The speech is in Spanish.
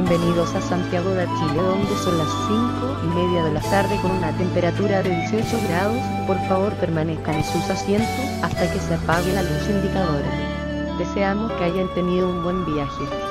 Bienvenidos a Santiago de Chile donde son las 5 y media de la tarde con una temperatura de 18 grados. Por favor permanezcan en sus asientos hasta que se apague la luz indicadora. Deseamos que hayan tenido un buen viaje.